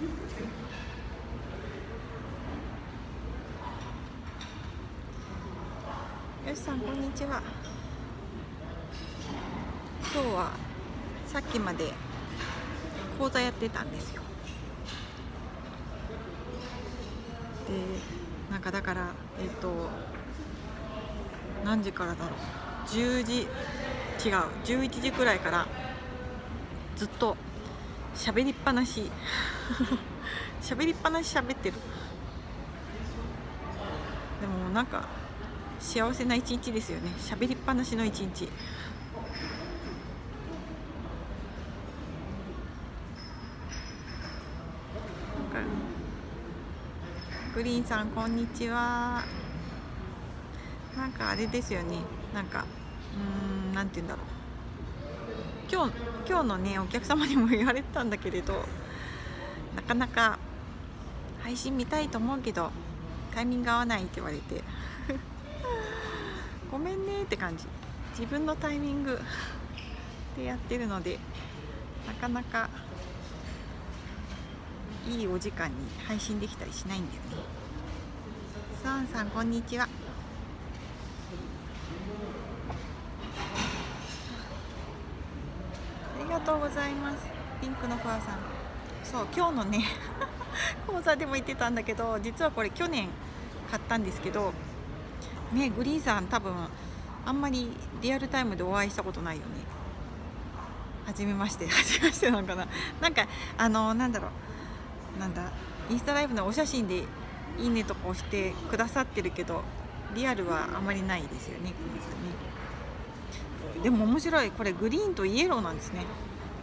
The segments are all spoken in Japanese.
よしさんこんにちは。今日はさっきまで講座やってたんですよ。でなんかだからえっ、と何時からだろう。10時違う。11時くらいからずっと喋りっぱなし。喋りっぱなし喋ってる。でもなんか幸せな一日ですよね。喋りっぱなしの一日。グリーンさんこんにちは。なんかあれですよね。なんかうんなんて言うんだろう。今日今日のねお客様にも言われてたんだけれどなかなか配信見たいと思うけどタイミング合わないって言われて。ごめんねって感じ。自分のタイミング でやってるのでなかなかいいお時間に配信できたりしないんだよね。スワンさんこんにちはありがとうございます。ピンクのファーさん。そう今日のね 講座でも言ってたんだけど実はこれ去年買ったんですけどねグリーンさん多分あんまりリアルタイムでお会いしたことないよね。初めまして 初めましてなのかな。なんかあのなんだろう。なんだインスタライブのお写真でいいねとか押してくださってるけどリアルはあまりないですよねグリーンさんね。でも面白い。これグリーンとイエローなんですね。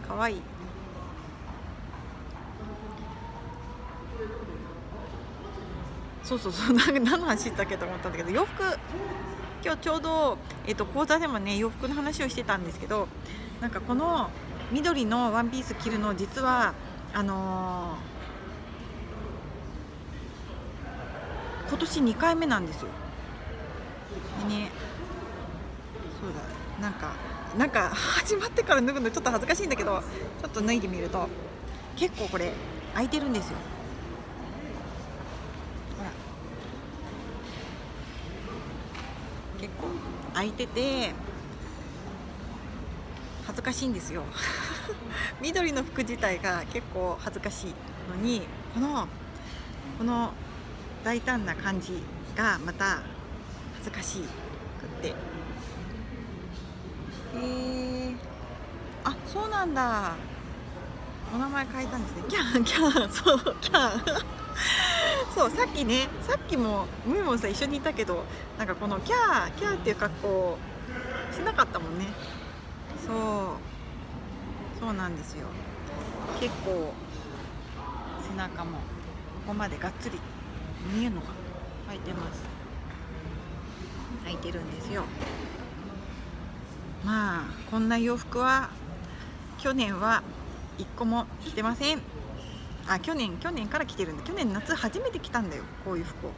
かわい。いそうそうそう。何の話したっけと思ったんだけど洋服。今日ちょうど、えっと講座でもね洋服の話をしてたんですけどなんかこの緑のワンピース着るの実はあのー今年2回目なんですよ。でねそうだ。なんかなんか 始まってから脱ぐのちょっと恥ずかしいんだけどちょっと脱いでみると結構これ開いてるんですよ。ほら。結構開いてて恥ずかしいんですよ。緑の服自体が結構恥ずかしいのにこのこの大胆な感じがまた恥ずかしくって。へえあそうなんだ。お名前変えたんですね。キャンキャンそうキャン。そう さっきねさっきもムーモンさん一緒にいたけどなんかこのキャーキャーっていう格好しなかったもんね。そう。そうなんですよ。結構背中もここまでがっつり見えるのか履いてます。履いてるんですよ。まあこんな洋服は去年は一個も着てません。あ去年去年から着てるんだ去年夏初めて着たんだよこういう服を。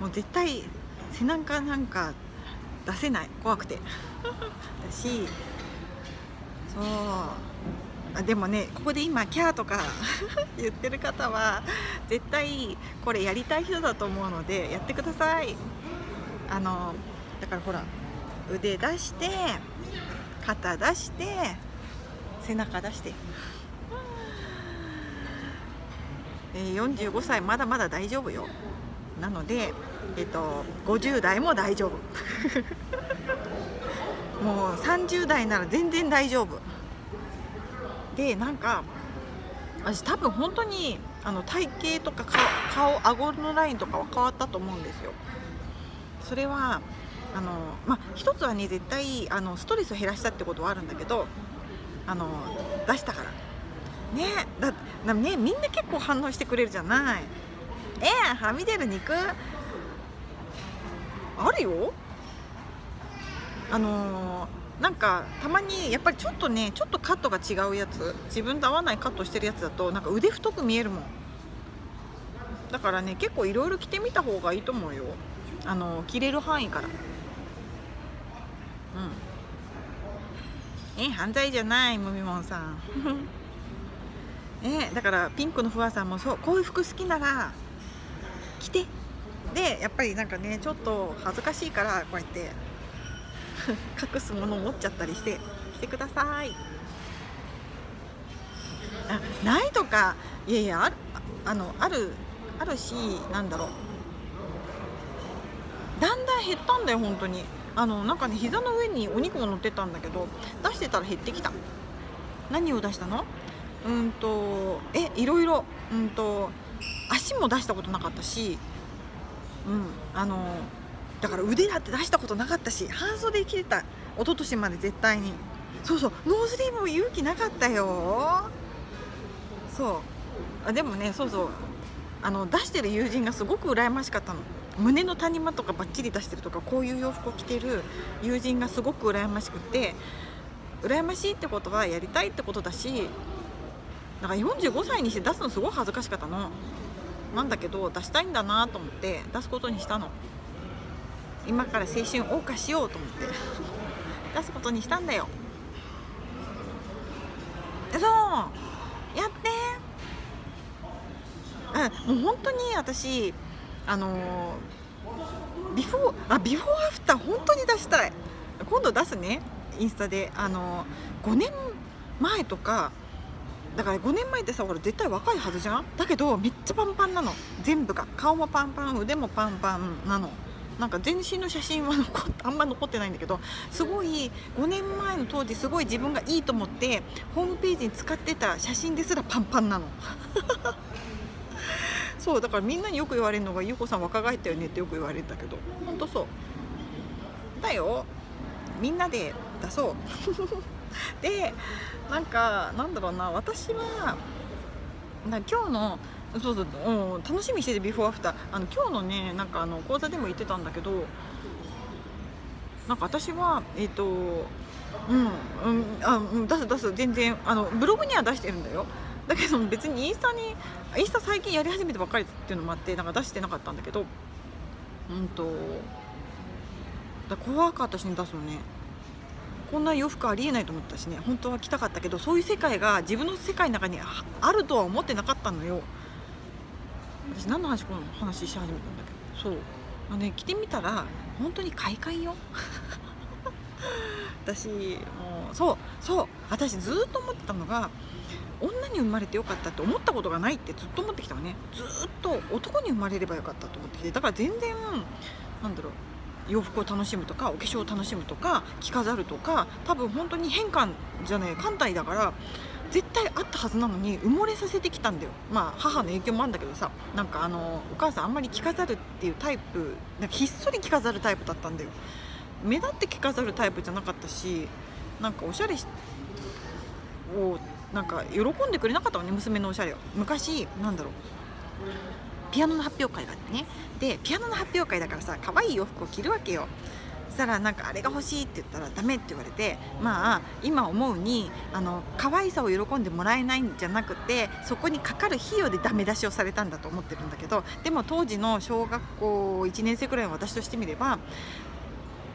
もう絶対背中なんか出せない。怖くて。だしそう。あでもねここで今キャーとか言ってる方は絶対これやりたい人だと思うのでやってください。あのだからほら腕出して肩出して背中出して、45歳まだまだ大丈夫よ。なのでえっと50代も大丈夫。もう30代なら全然大丈夫。でなんか私多分本当にあの体型とか顔顎のラインとかは変わったと思うんですよ。それはあのまあ一つはね絶対あのストレスを減らしたってことはあるんだけどあの出したから。ねだだねみんな結構反応してくれるじゃない。えー、はみ出る肉？あるよ。あのー、なんかたまにやっぱりちょっとねちょっとカットが違うやつ自分と合わないカットしてるやつだとなんか腕太く見えるもん。だからね結構いろいろ着てみた方がいいと思うよ。あの着れる範囲から。うん。え犯罪じゃないムミモンさん。ねだからピンクのフワさんもそう。こういう服好きなら着て。でやっぱりなんかねちょっと恥ずかしいからこうやって隠すもの持っちゃったりして着てください。あないとかいやいやあるあのあるあるしなんだろう。だんだん減ったんだよ本当に。あのなんかね膝の上にお肉も乗ってたんだけど出してたら減ってきた。何を出したの？うんとえいろいろうんと足も出したことなかったしうんあのだから腕だって出したことなかったし半袖着てた。一昨年まで絶対に。そうそう。ノースリーブも勇気なかったよ。そう。あでもねそうそう。あの出してる友人がすごく羨ましかったの。胸の谷間とかばっちり出してるとかこういう洋服を着てる友人がすごく羨ましくて羨ましいってことはやりたいってことだしだから45歳にして出すのすごい恥ずかしかったの。なんだけど出したいんだなと思って出すことにしたの。今から青春謳歌しようと思って。出すことにしたんだよ。そう。やって。あもう本当に私あのビフォーあビフォーアフター本当に出したい。今度出すね。インスタで。あの5年前とか。だから5年前ってさほら絶対若いはずじゃん？だけどめっちゃパンパンなの。全部が。顔もパンパン腕もパンパンなの。なんか全身の写真は残あんま残ってないんだけど。すごい5年前の当時すごい自分がいいと思ってホームページに使ってた写真ですらパンパンなの。そうだからみんなによく言われるのが「ゆうこさん若返ったよね」ってよく言われるんだけどほんとそう。だよ。みんなで出そう。でなんかなんだろうな私はな今日のそうそう、うん、楽しみにしててビフォーアフターあの今日のねなんかあの講座でも言ってたんだけどなんか私はえっ、ー、とうんうんあ出す出す。全然あのブログには出してるんだよ。だけど別にインスタにインスタ最近やり始めてばっかりっていうのもあってなんか出してなかったんだけどうんとだ怖かったしね出すのね。こんな洋服ありえないと思ったしね本当は着たかったけどそういう世界が自分の世界の中にあるとは思ってなかったのよ。私何の話この話し始めたんだけ？どそう。あのね着てみたら本当に快感よ。私もうそうそう。私ずっと思ってたのが女に生まれてよかったって思ったことがないってずっと思ってきたわね。ずっと男に生まれればよかったと思ってきて。だから全然なんだろう洋服を楽しむとかお化粧を楽しむとか着飾るとか多分本当に変換じゃない艦隊だから絶対あったはずなのに埋もれさせてきたんだよ。まあ母の影響もあるんだけどさなんかあのお母さんあんまり着飾るっていうタイプなんかひっそり着飾るタイプだったんだよ。目立って着飾るタイプじゃなかったしなんかおしゃれをなんか喜んでくれなかったわね娘のおしゃれを。昔なんだろう。ピアノの発表会があってね。でピアノの発表会だからさ可愛い洋服を着るわけよ。そしたらなんかあれが欲しいって言ったらダメって言われてまあ今思うにあの可愛さを喜んでもらえないんじゃなくてそこにかかる費用でダメ出しをされたんだと思ってるんだけどでも当時の小学校1年生くらいの私としてみれば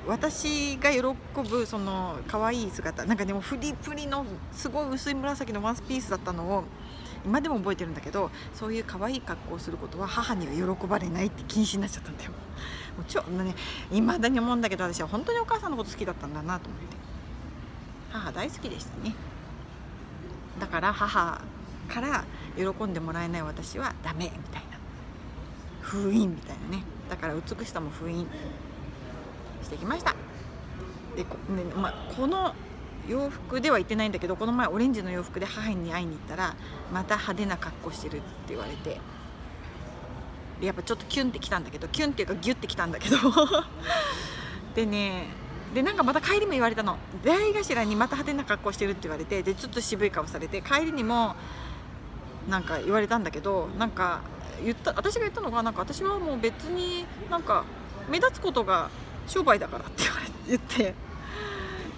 私が喜ぶその可愛い姿なんかでもフリフリのすごい薄い紫のワンスピースだったのを今でも覚えてるんだけどそういう可愛い格好をすることは母には喜ばれないって禁止になっちゃったんだよ。もうちょね未だに思うんだけど私は本当にお母さんのこと好きだったんだなと思って。母大好きでしたね。だから母から喜んでもらえない私はダメみたいな。封印みたいなね。だから美しさも封印。してきました。でこ,、ねま、この洋服では言ってないんだけどこの前オレンジの洋服で母に会いに行ったらまた派手な格好してるって言われてやっぱちょっとキュンってきたんだけどキュンっていうかギュッてきたんだけど。でねでなんかまた帰りも言われたの。出会い頭にまた派手な格好してるって言われてでちょっと渋い顔されて帰りにもなんか言われたんだけどなんか言った私が言ったのがなんか私はもう別になんか目立つことが商売だからって言われ言って。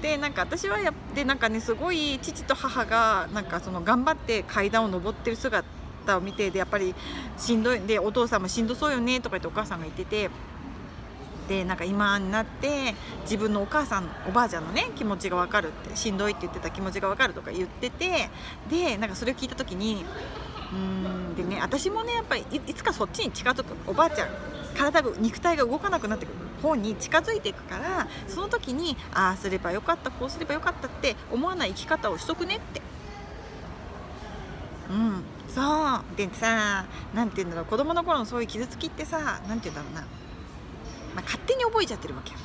でなんか私はやってなんかねすごい父と母がなんかその頑張って階段を上ってる姿を見てでやっぱりしんどいでお父さんもしんどそうよねとか言ってお母さんが言ってて。でなんか今になって自分のお母さんおばあちゃんのね気持ちが分かるってしんどいって言ってた気持ちが分かるとか言ってて。でなんかそれを聞いた時にうんでね私もねやっぱりいいつかそっちに近づくおばあちゃん体が肉体が動かなくなってくる。方に近づいていくからその時にああすればよかったこうすればよかったって思わない生き方をしとくねって。うん。そう。でさなんて言うんだろう。子供の頃のそういう傷つきってさなんて言うんだろうな、まあ、勝手に覚えちゃってるわけよ。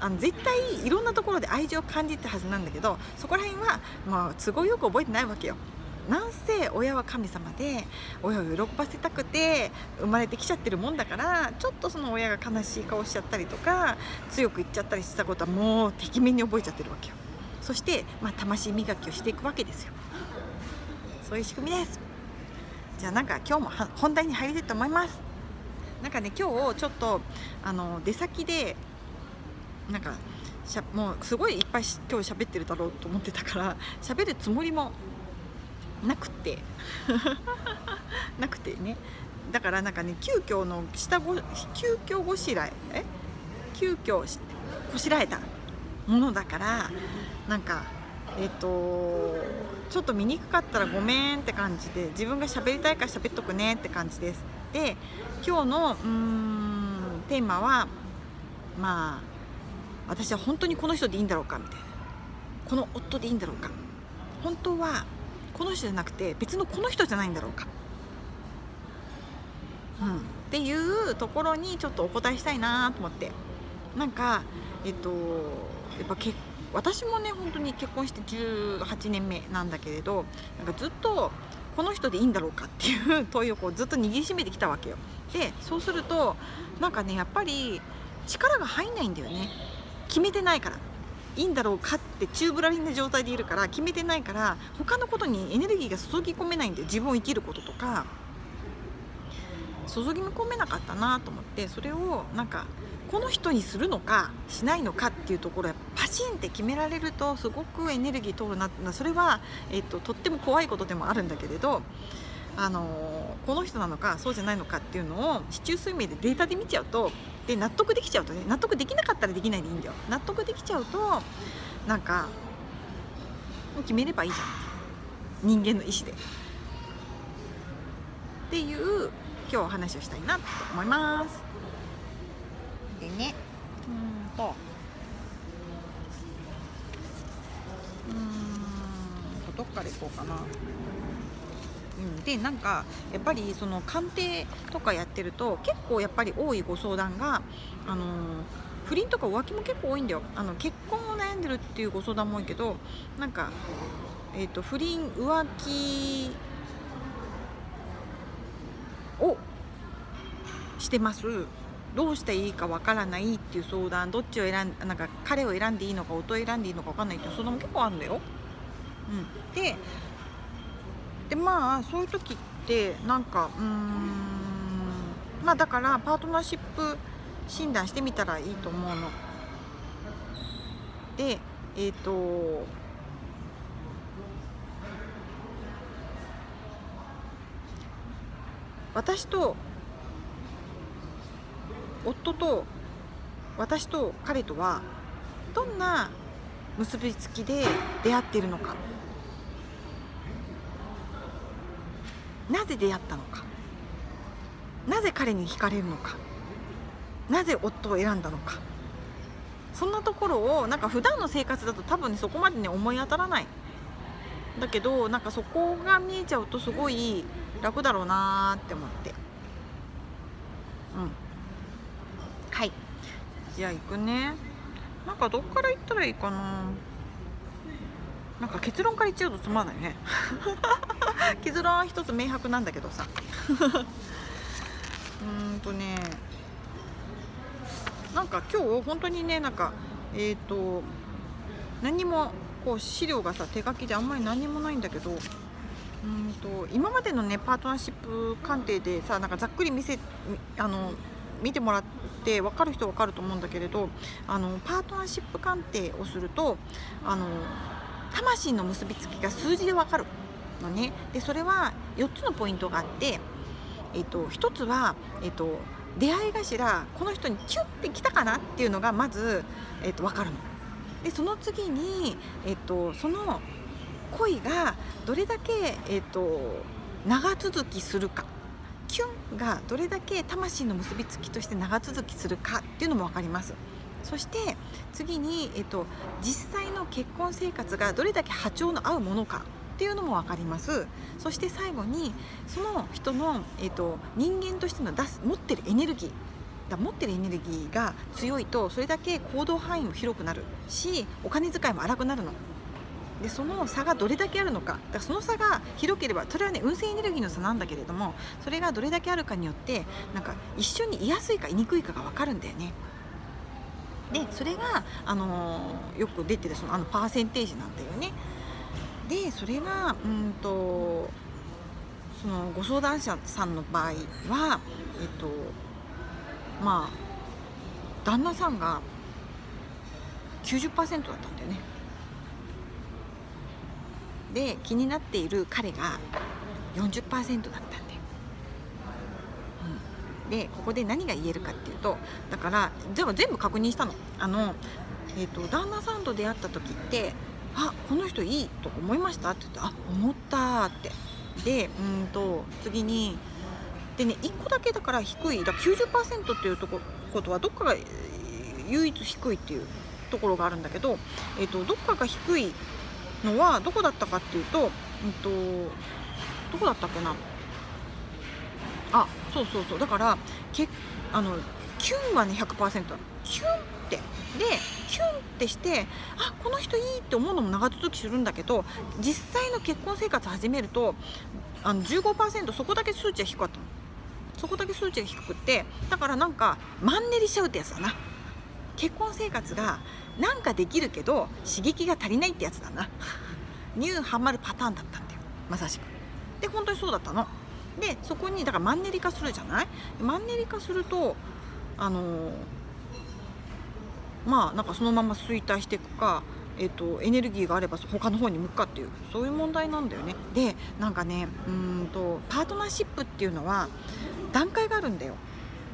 あの絶対いろんなところで愛情を感じてたはずなんだけどそこら辺はもう都合よく覚えてないわけよ。なんせ親は神様で親を喜ばせたくて生まれてきちゃってるもんだからちょっとその親が悲しい顔しちゃったりとか強く言っちゃったりしたことはもうてきめんに覚えちゃってるわけよ。そして、まあ、魂磨きをしていくわけですよ。そういう仕組みです。じゃあなんか今日も本題に入りたいと思います。なんかね今日ちょっとあの出先でなんかしゃもうすごいいっぱい今日喋ってるだろうと思ってたから喋るつもりもなくて。なくてね。だからなんかね急遽の下ご急遽ごしらええ？急遽しこしらえたものだからなんかえっ、とちょっと見にくかったらごめんって感じで自分が喋りたいから喋っとくねって感じです。で今日のうんテーマはまあ私は本当にこの人でいいんだろうかみたいな。この夫でいいんだろうか。本当はこの人じゃなくて別のこの人じゃないんだろうか、うん、っていうところにちょっとお答えしたいなと思って。なんかえっとやっぱ結私もね本当に結婚して18年目なんだけれどなんかずっとこの人でいいんだろうかっていう問いをこうずっと握りしめてきたわけよ。でそうするとなんかねやっぱり力が入んないんだよね。決めてないから。いいんだろうかって宙ぶらりんな状態でいるから決めてないから他のことにエネルギーが注ぎ込めないんで自分を生きることとか。注ぎ込めなかったなと思ってそれをなんかこの人にするのかしないのかっていうところをパシンって決められるとすごくエネルギー通るなってそれは、えっと、とっても怖いことでもあるんだけれどあのこの人なのかそうじゃないのかっていうのを市中水面でデータで見ちゃうとで納得できちゃうとね納得できなかったらできないでいいんだよ。納得できちゃうとなんかもう決めればいいじゃん。人間の意思で。っていう今日お話をしたいなと思います。でね。うんと。うんどっから行こうかなうん、でなんかやっぱりその鑑定とかやってると結構やっぱり多いご相談が、あの不倫とか浮気も結構多いんだよ。あの結婚を悩んでるっていうご相談も多いけどなんか、えーと、不倫浮気をしてます。どうしていいかわからないっていう相談どっちを選んなんか彼を選んでいいのか夫を選んでいいのかわかんないっていう相談も結構あるんだよ。うん、ででまあそういう時ってなんかうーんまあだからパートナーシップ診断してみたらいいと思うの。でえっ、ー、と私と夫と私と彼とはどんな結びつきで出会っているのかなぜ出会ったのか？なぜ彼に惹かれるのか？なぜ夫を選んだのか？そんなところをなんか普段の生活だと多分ねそこまでね思い当たらない。だけどなんかそこが見えちゃうとすごい楽だろうなって思って。うん。はい。じゃあ行くね。なんかどっから行ったらいいかな。なんか結論から言っちゃうとつまんないね。結論は一つ明白なんだけどさ。うんとね。なんか今日本当にねなんかえっ、ー、と何もこう資料がさ手書きであんまり何もないんだけどうんと今までのねパートナーシップ鑑定でさなんかざっくり見せあの見てもらって分かる人分かると思うんだけれどあのパートナーシップ鑑定をするとあの魂の結びつきが数字でわかるのねでそれは4つのポイントがあって、えっと、1つは、えっと、出会い頭この人にキュッてきたかなっていうのがまず、えー、と分かるの。でその次に、えー、とその恋がどれだけ、えー、と長続きするかキュンがどれだけ魂の結びつきとして長続きするかっていうのも分かります。そして次に、えっと、実際の結婚生活がどれだけ波長の合うものかっていうのも分かりますそして最後にその人の、えっと、人間としての出す持ってるエネルギーだ持ってるエネルギーが強いとそれだけ行動範囲も広くなるしお金遣いも荒くなるの。でその差がどれだけあるのかだからその差が広ければそれはね運勢エネルギーの差なんだけれどもそれがどれだけあるかによってなんか一緒にいやすいかいにくいかが分かるんだよね。でそれが、あのー、よく出てるそのあのパーセンテージなんだよね。でそれがうんとそのご相談者さんの場合はえっとまあ旦那さんが90%だったんだよね。で気になっている彼が40%だった。でここで何が言えるかっていうとだから全部確認したの。あのえーと、旦那さんと出会った時って「あこの人いい」と思いましたって言って「あ思った」ってでうんと次にでね1個だけだから低いだから90%っていうとこことはどっかが唯一低いっていうところがあるんだけど、えーと、どっかが低いのはどこだったかっていうと,、うんとどこだったっけなあそうそうそう。だからけあのキュンはね100%キュンって。でキュンってしてあこの人いいって思うのも長続きするんだけど実際の結婚生活始めるとあの15%そこだけ数値が低かったの。そこだけ数値が低くってだからなんかマンネリしちゃうってやつだな。結婚生活がなんかできるけど刺激が足りないってやつだな。ニューハマるパターンだったんだよ。まさしく。で本当にそうだったの。でそこにだからマンネリ化するじゃない？マンネリ化するとあの、まあなんかそのまま衰退していくかえーと、エネルギーがあれば他の方に向くかっていうそういう問題なんだよね。でなんかねうんとパートナーシップっていうのは段階があるんだよ。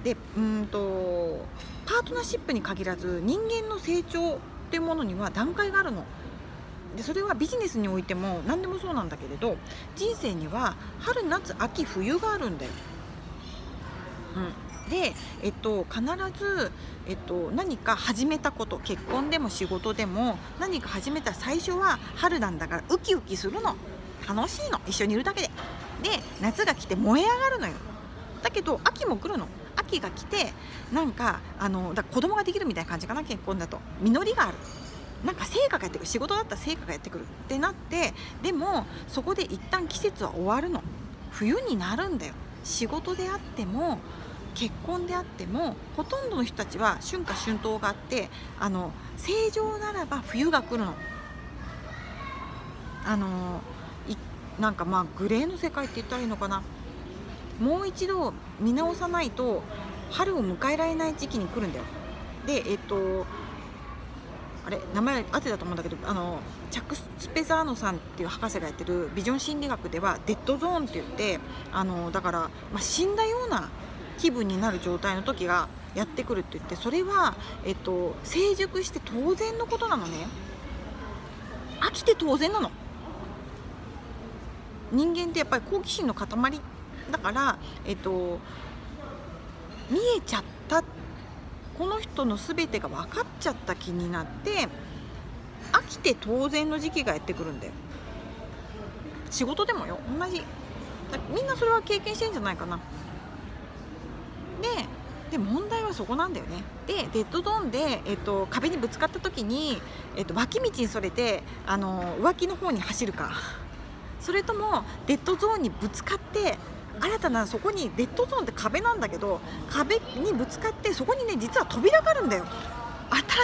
でうんとパートナーシップに限らず人間の成長っていうものには段階があるの。でそれはビジネスにおいても何でもそうなんだけれど人生には春夏秋冬があるんだよ。うん、で、えっと、必ず、えっと、何か始めたこと結婚でも仕事でも何か始めた最初は春なんだからウキウキするの。楽しいの。一緒にいるだけで。で夏が来て燃え上がるのよ。だけど秋も来るの。秋が来てなんかあのだ子供ができるみたいな感じかな結婚だと。実りがある。なんか成果がやってくる仕事だったら成果がやってくるってなってでもそこで一旦季節は終わるの。冬になるんだよ。仕事であっても結婚であってもほとんどの人たちは春夏春冬があってあの正常ならば冬が来るの。あのなんかまあグレーの世界って言ったらいいのかな。もう一度見直さないと春を迎えられない時期に来るんだよ。でえっとあれ名前当てだと思うんだけどあのチャック・スペザーノさんっていう博士がやってるビジョン心理学ではデッドゾーンって言ってあのだから、まあ、死んだような気分になる状態の時がやってくるって言ってそれは、えっと、成熟して当然のことなのね。飽きて当然なの。人間ってやっぱり好奇心の塊だからえっと見えちゃったこの人の全てが分かっちゃった気になって飽きて当然の時期がやってくるんだよ。仕事でもよ。同じ。みんなそれは経験してんじゃないかな。でで問題はそこなんだよね。でデッドゾーンで、えっと、壁にぶつかった時に、えっと、脇道にそれてあの浮気の方に走るか。それともデッドゾーンにぶつかって新たなそこにデッドゾーンって壁なんだけど壁にぶつかってそこにね実は扉があるんだよ。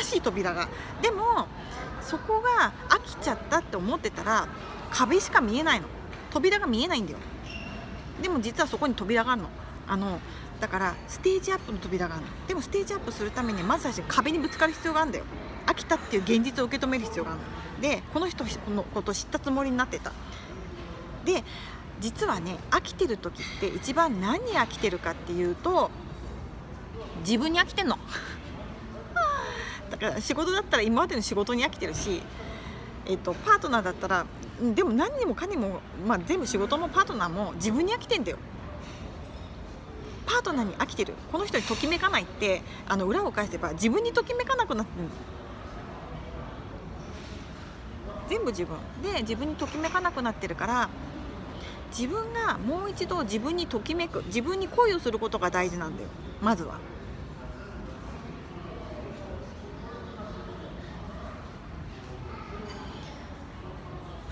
新しい扉が。でもそこが飽きちゃったって思ってたら壁しか見えないの。扉が見えないんだよ。でも実はそこに扉があるの。あのだからステージアップの扉があるの。でもステージアップするためにまず最初に壁にぶつかる必要があるんだよ。飽きたっていう現実を受け止める必要があるの。でこの人このこと知ったつもりになってた。で実はね飽きてる時って一番何に飽きてるかっていうと自分に飽きてんの。だから仕事だったら今までの仕事に飽きてるし、えっと、パートナーだったらでも何にもかにも、まあ、全部仕事もパートナーも自分に飽きてんだよ。パートナーに飽きてる。この人にときめかないってあの裏を返せば自分にときめかなくなって全部自分。で自分にときめかなくなってるから自分がもう一度自分にときめく自分に恋をすることが大事なんだよ。まずは。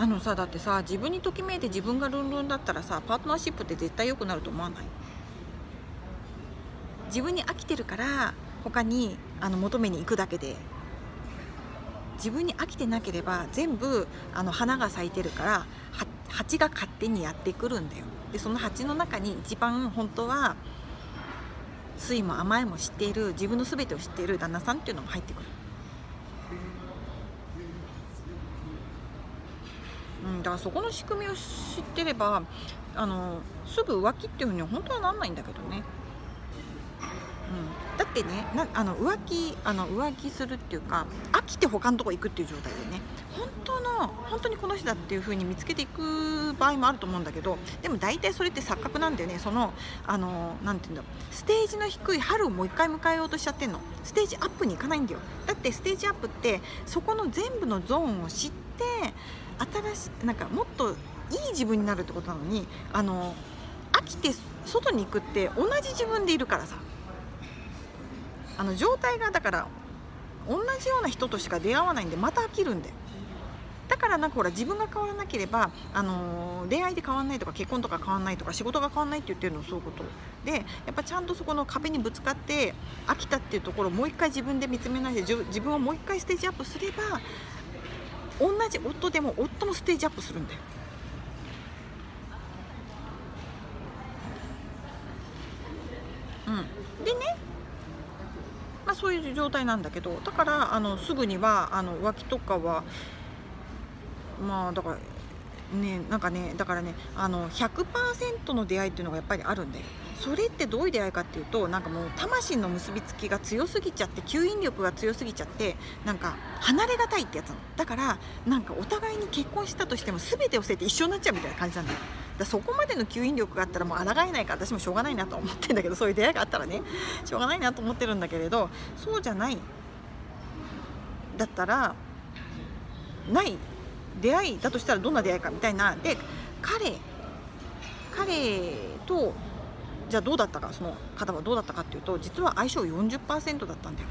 あのさだってさ自分にときめいて自分がルンルンだったらさパートナーシップって絶対良くなると思わない？自分に飽きてるから他にあの求めに行くだけで。自分に飽きてなければ全部あの花が咲いてるから蜂が勝手にやってくるんだよ。でその蜂の中に一番本当は酸いも甘いも知っている自分の全てを知っている旦那さんっていうのも入ってくる。うん、だからそこの仕組みを知ってればあのすぐ浮気っていうふうには本当はなんないんだけどね。うん、だってねなあの浮気あの浮気するっていうか飽きて他のとこ行くっていう状態でね。本当の本当にこの人だっていう風に見つけていく場合もあると思うんだけどでも大体それって錯覚なんだよね。そのあのなんていうんだステージの低い春をもう一回迎えようとしちゃってんの。ステージアップに行かないんだよ。だってステージアップってそこの全部のゾーンを知って新しいなんかもっといい自分になるってことなのにあの飽きて外に行くって同じ自分でいるからさ。あの状態がだから同じような人としか出会わないんでまた飽きるんでだからなんかほら自分が変わらなければ、あのー、恋愛で変わらないとか結婚とか変わらないとか仕事が変わらないって言ってるのそういうことでやっぱちゃんとそこの壁にぶつかって飽きたっていうところをもう一回自分で見つめないで自分をもう一回ステージアップすれば同じ夫でも夫もステージアップするんだよ。うん。でねまあそういう状態なんだけどだからあのすぐにはあの浮気とかはまあだからねなんかねだからねあの100%の出会いっていうのがやっぱりあるんだよそれってどういう出会いかっていうとなんかもう魂の結びつきが強すぎちゃって吸引力が強すぎちゃってなんか離れがたいってやつなの。だからなんかお互いに結婚したとしても全てを捨てて一緒になっちゃうみたいな感じなんだよ。だそこまでの吸引力があったらもう抗えないから私もしょうがないなと思ってんだけどそういう出会いがあったらねしょうがないなと思ってるんだけれどそうじゃない。だったらない。出会いだとしたらどんな出会いかみたいなで彼彼とじゃあどうだったかその方はどうだったかっていうと実は相性40%だったんだよ。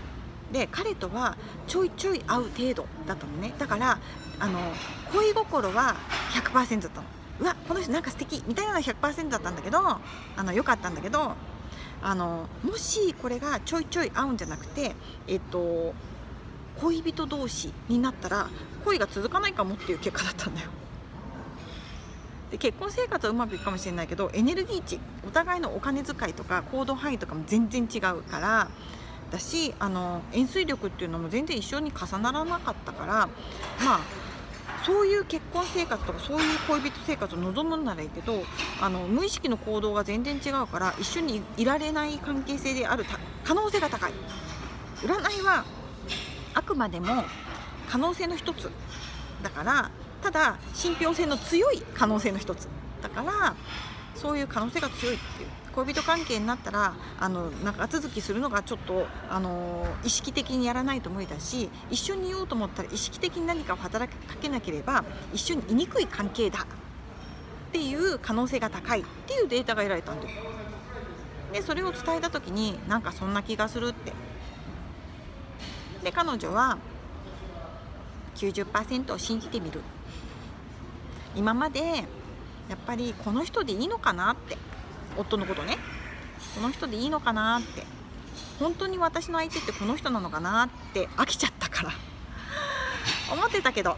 で彼とはちょいちょい会う程度だったのね。だからあの恋心は100%だったの。うわこの人なんか素敵。みたいな100%だったんだけどあのよかったんだけどあのもしこれがちょいちょい会うんじゃなくてえっと恋人同士になったら恋が続かないかもっていう結果だったんだよ。で結婚生活はうまくいくかもしれないけどエネルギー値お互いのお金遣いとか行動範囲とかも全然違うからだしあの円錐力っていうのも全然一緒に重ならなかったからまあそういう結婚生活とかそういう恋人生活を望むんならいいけどあの無意識の行動が全然違うから一緒にいられない関係性である可能性が高い。占いはあくまでも可能性の一つだからただ信憑性の強い可能性の一つだからそういう可能性が強いっていう恋人関係になったらあの長続きするのがちょっとあの意識的にやらないと無理だし一緒にいようと思ったら意識的に何かを働きかけなければ一緒にいにくい関係だっていう可能性が高いっていうデータが得られたんだよ。でそれを伝えた時になんかそんな気がするってで彼女は90%を信じてみる。今までやっぱりこの人でいいのかなって。夫のことね。この人でいいのかなって。本当に私の相手ってこの人なのかなって飽きちゃったから。思ってたけど。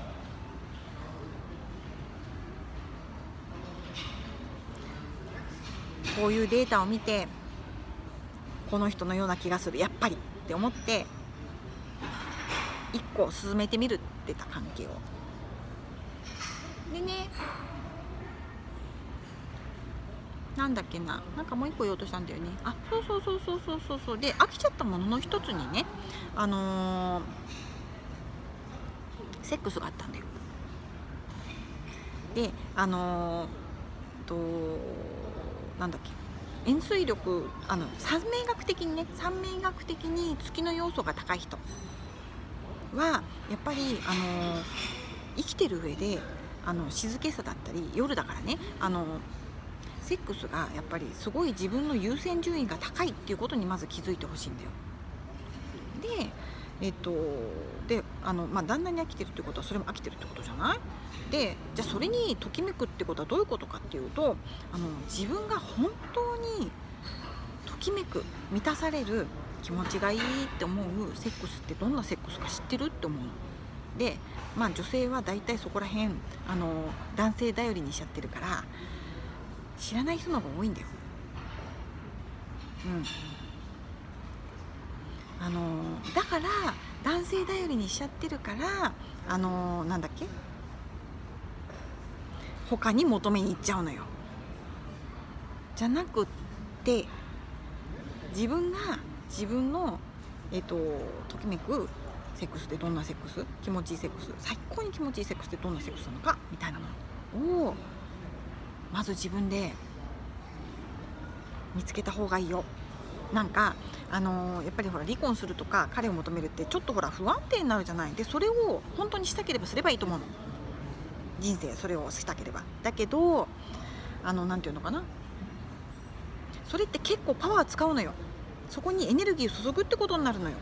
こういうデータを見てこの人のような気がする。やっぱり。って思って一個進めてみるってた関係を。でねなんだっけななんかもう一個言おうとしたんだよね。あそうそうそうそうそうそう。そうで飽きちゃったものの一つにねあのー、セックスがあったんだよ。であのー、となんだっけ円錐力あの三名学的にね三名学的に月の要素が高い人。はやっぱりあの生きてる上であの静けさだったり夜だからねあのセックスがやっぱりすごい自分の優先順位が高いっていうことにまず気づいてほしいんだよ。でえっとであの、まあ、旦那に飽きてるってことはそれも飽きてるってことじゃない？でじゃあそれにときめくってことはどういうことかっていうとあの自分が本当にときめく満たされる気持ちがいいって思うセックスってどんなセックスか知ってるって思うの。でまあ女性は大体そこら辺あの男性頼りにしちゃってるから知らない人の方が多いんだよ。うん、あのだから男性頼りにしちゃってるからあのなんだっけ？他に求めに行っちゃうのよ。じゃなくって自分が自分の、えっと、ときめくセックスってどんなセックス？気持ちいいセックス？最高に気持ちいいセックスってどんなセックスなのか？みたいなのをまず自分で見つけた方がいいよ。なんかあのー、やっぱりほら離婚するとか彼を求めるってちょっとほら不安定になるじゃない？でそれを本当にしたければすればいいと思うの。人生それをしたければ。だけどあの何て言うのかな？それって結構パワー使うのよ。そこにエネルギーを注ぐってことになるのよ。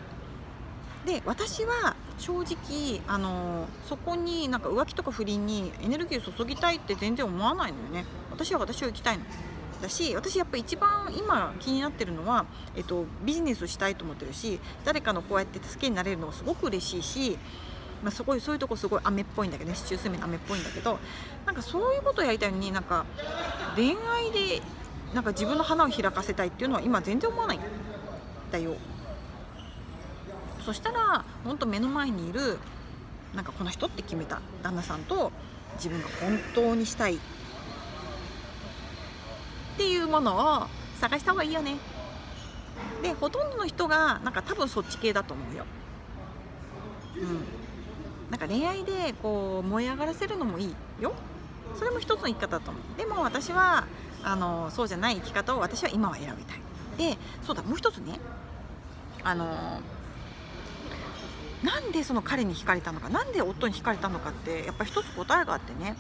で私は正直あのそこになんか浮気とか不倫にエネルギーを注ぎたいって全然思わないのよね。私は私を行きたいの。だし私やっぱ一番今気になってるのは、えっと、ビジネスしたいと思ってるし誰かのこうやって助けになれるのがすごく嬉しいし、まあ、すごいそういうとこすごい雨っぽいんだけどね。市中水面の雨っぽいんだけど。なんかそういうことをやりたいのになんか恋愛でなんか自分の花を開かせたいっていうのは今全然思わない。んだよ。そしたら本当目の前にいるなんかこの人って決めた旦那さんと自分が本当にしたい。っていうものを探した方がいいよね。でほとんどの人がなんか多分そっち系だと思うよ。うん。なんか恋愛でこう燃え上がらせるのもいいよ。それも一つの生き方だと思う。でも私はあのそうじゃない生き方を私は今は選びたい。でそうだもう一つねあのなんでその彼に惹かれたのかなんで夫に惹かれたのかってやっぱり一つ答えがあってね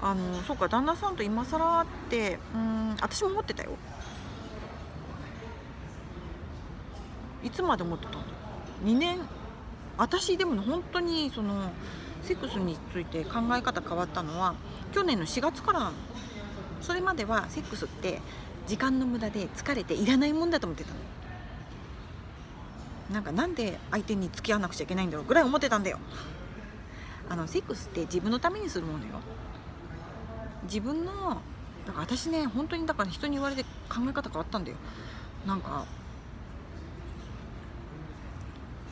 あのそうか旦那さんと今更ってうん私も思ってたよ。いつまで思ってたんだ2年私でも本当にそのセックスについて考え方変わったのは去年の4月からなの。それまではセックスって時間の無駄で疲れていらないもんだと思ってたの。なんかなんで相手に付き合わなくちゃいけないんだろうぐらい思ってたんだよ。あのセックスって自分のためにするものよ。自分のだから私ね本当にだから人に言われて考え方変わったんだよ。なんか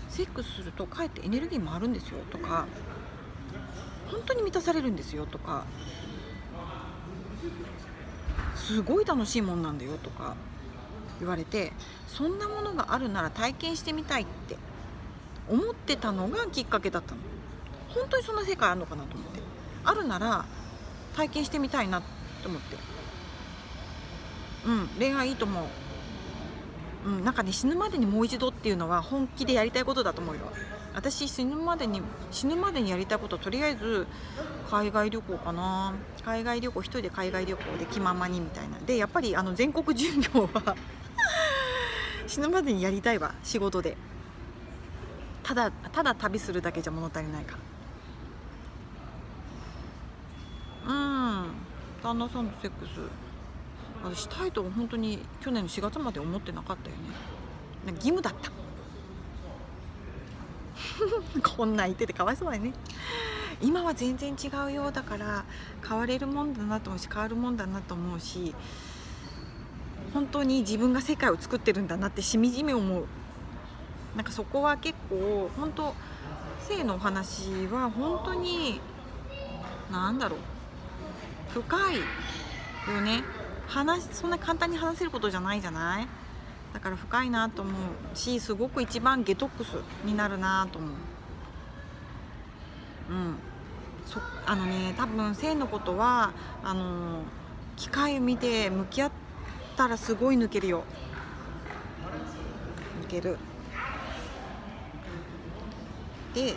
セックスするとかえってエネルギーもあるんですよとか本当に満たされるんですよとかすごい楽しいもんなんだよとか言われてそんなものがあるなら体験してみたいって思ってたのがきっかけだったの。本当にそんな世界あるのかなと思って。あるなら体験してみたいなと思って。うん恋愛いいと思う。うん、なんかね死ぬまでにもう一度っていうのは本気でやりたいことだと思うよ。私死ぬまでに死ぬまでにやりたいこととりあえず海外旅行かな。海外旅行一人で海外旅行で気ままにみたいな。でやっぱりあの全国巡業は 死ぬまでにやりたいわ仕事で。ただただ旅するだけじゃ物足りないか。らうん。旦那さんとセックス。私したいと本当に去年の4月まで思ってなかったよね。義務だった。こんなん言っててかわいそうだね。今は全然違うようだから変われるもんだなと思うし変わるもんだなと思うし本当に自分が世界を作ってるんだなってしみじみ思う。なんかそこは結構本当性のお話は本当に何だろう。深いよね。話そんな簡単に話せることじゃないじゃない？だから深いなと思うしすごく一番ゲトックスになるなと思う。うん。そあのね多分性のことはあの機械を見て向き合ったらすごい抜けるよ。抜ける。で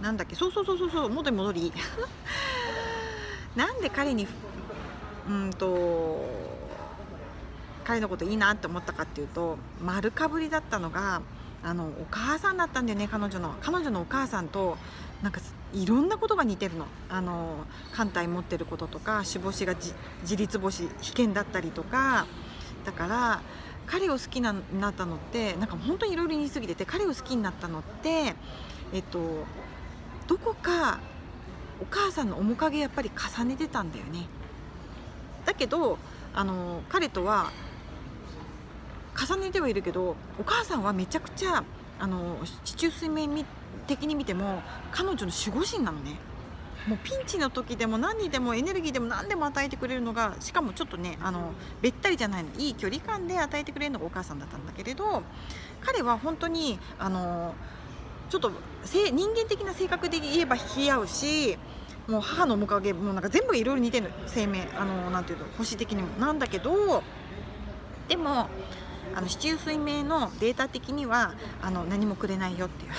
なんだっけそうそうそうそうそう元に戻り。なんで彼にうんと彼のこといいなって思ったかっていうと丸かぶりだったのがあのお母さんだったんだよね彼女の彼女のお母さんとなんかいろんなことが似てるの。あの艦隊持ってることとか死星が自立星被験だったりとかだから彼を好きななったのってなんか本当にいろいろ似すぎてて彼を好きになったのってえっとどこかお母さんの面影やっぱり重ねてたんだよね。だけどあの彼とは重ねてはいるけどお母さんはめちゃくちゃあの地中水面的に見ても彼女の守護神なのね。もうピンチの時でも何にでもエネルギーでも何でも与えてくれるのがしかもちょっとねあのべったりじゃないの。いい距離感で与えてくれるのがお母さんだったんだけれど彼は本当にあのちょっと人間的な性格で言えば引き合うしもう母の面影もなんか全部いろいろ似てる生命あのなんていうの星的にも。なんだけどでもあの市中水明のデータ的にはあの何もくれないよっていう。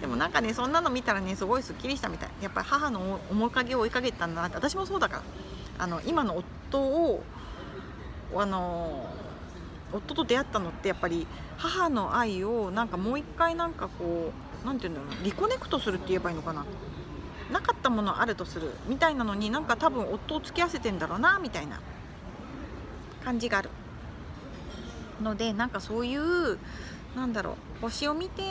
でもなんかねそんなの見たらねすごいすっきりしたみたい。やっぱり母の面影を追いかけてたんだなって。私もそうだから。あの今の夫をあの夫と出会ったのってやっぱり母の愛をなんかもう一回なんかこう何て言うんだろうリコネクトするって言えばいいのかな。なかったものあるとするみたいなのになんか多分夫を付き合わせてんだろうなみたいな。感じがある。のでなんかそういうなんだろう星を見て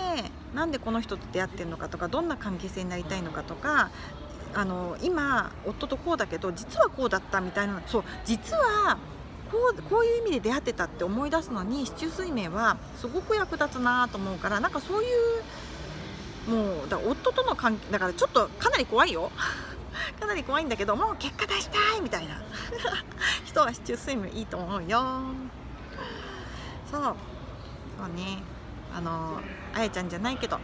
なんでこの人と出会ってるのかとかどんな関係性になりたいのかとかあの今夫とこうだけど実はこうだったみたいなそう実はこうこういう意味で出会ってたって思い出すのに市中水明はすごく役立つなと思うからなんかそういうもうだ夫との関係だからちょっとかなり怖いよ。かなり怖いんだけどもう結果出したいみたいな。人は市中水明いいと思うよ。そう。そうね。あのあやちゃんじゃないけど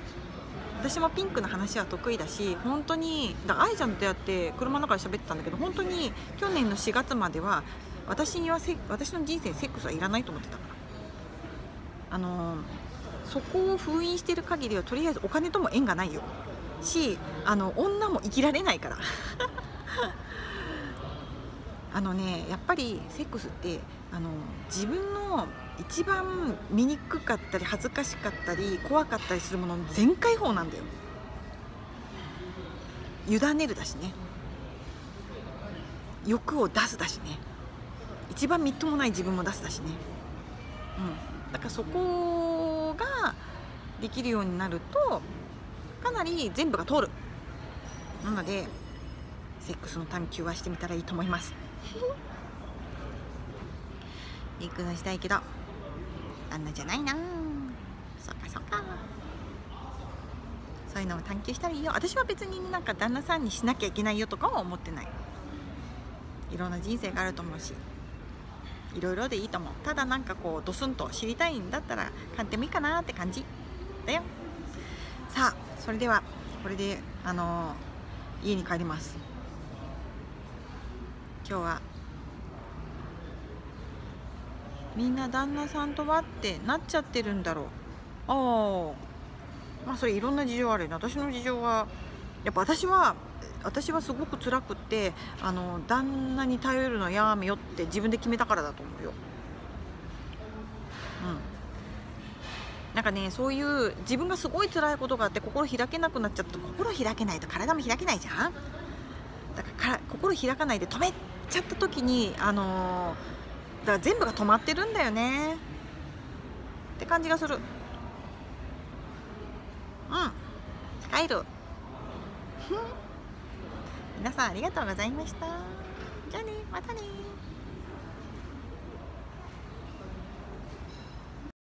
私もピンクの話は得意だし本当にだあやちゃんと出会って車の中で喋ってたんだけど本当に去年の4月までは私にはせ私の人生セックスはいらないと思ってたから。あのそこを封印してる限りはとりあえずお金とも縁がないよ。しあの女も生きられないから。あのねやっぱりセックスってあの自分の一番醜かったり恥ずかしかったり怖かったりするものの全開放なんだよ。委ねるだしね。欲を出すだしね。一番みっともない自分も出すだしね。うん。だからそこができるようになるとかなり全部が通る。なのでセックスの探求はしてみたらいいと思います。行くのしたいけど旦那じゃないな。そっかそっか。そういうのも探求したらいいよ。私は別になんか旦那さんにしなきゃいけないよとかは思ってない。いろんな人生があると思うしいろいろでいいと思う。ただなんかこうドスンと知りたいんだったら買ってもいいかなって感じ。だよ。さあそれではこれであの家に帰ります。今日はみんな旦那さんとはってなっちゃってるんだろう。ああ。まあそれいろんな事情あるよね。私の事情はやっぱ私は私はすごく辛くってあの旦那に頼るのやめよって自分で決めたからだと思うよ。うん。なんかねそういう自分がすごい辛いことがあって心開けなくなっちゃった心開けないと体も開けないじゃん。だから心開かないで止めちゃった時にあのーだから全部が止まってるんだよね。って感じがする。うん。帰る。皆さんありがとうございました。じゃあねまたね。